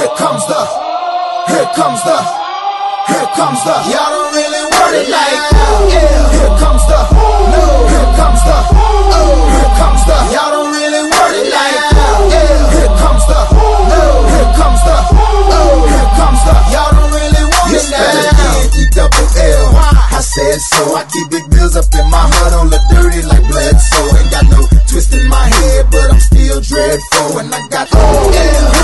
Here comes the, here comes the, here comes the. Y'all don't really want it like that. Yeah. Here comes the, no. Here comes the, oh. Here comes the. Y'all don't really want it like that. Yeah. Here comes the, no. Here comes the, oh. Here comes the. Y'all don't really want it like that. E double L. I said so. I keep big bills up in my hood on the dirty like blood. So ain't got no twist in my head, but I'm still dreadful, and I got oh, the L.